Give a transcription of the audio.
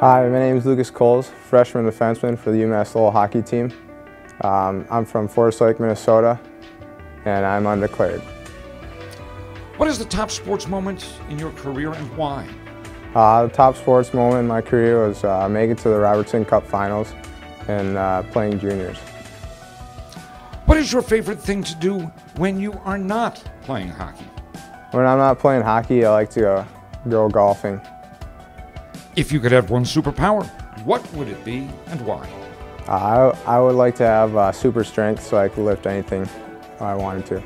Hi, my name is Lucas Kohls, freshman defenseman for the UMass Lowell hockey team. Um, I'm from Forest Lake, Minnesota, and I'm undeclared. What is the top sports moment in your career and why? Uh, the top sports moment in my career was uh, making it to the Robertson Cup Finals and uh, playing juniors. What is your favorite thing to do when you are not playing hockey? When I'm not playing hockey, I like to go golfing. If you could have one superpower, what would it be and why? Uh, I, I would like to have uh, super strength so I could lift anything I wanted to.